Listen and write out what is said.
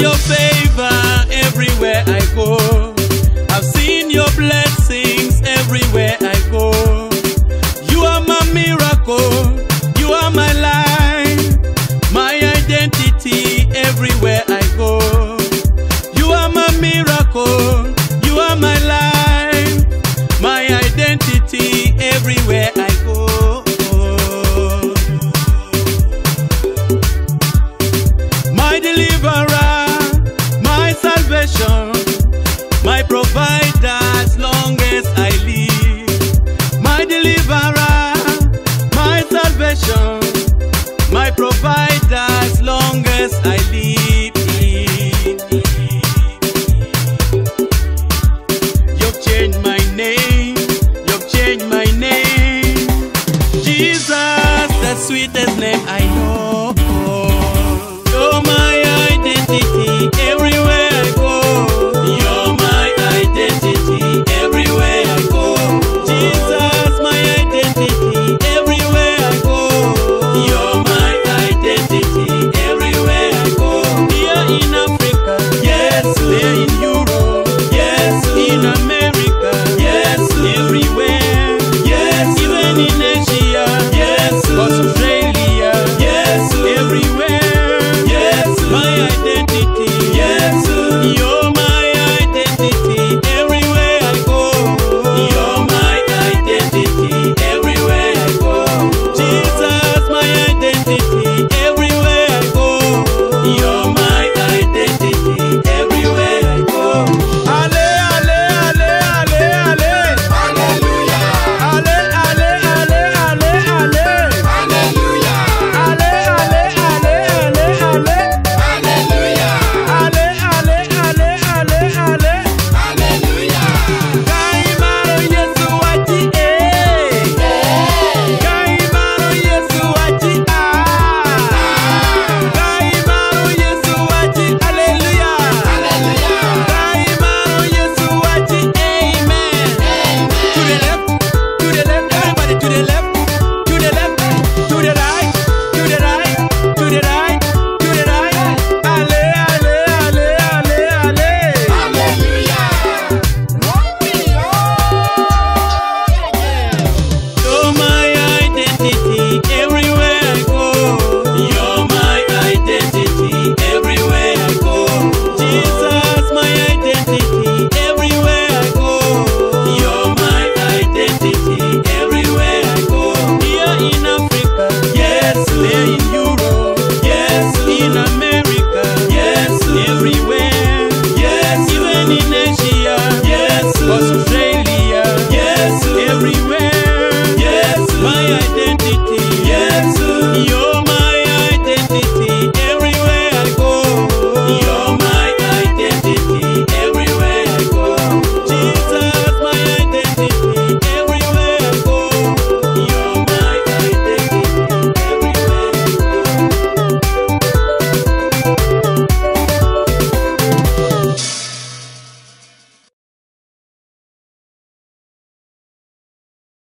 your favor everywhere I go. I've seen your blessing.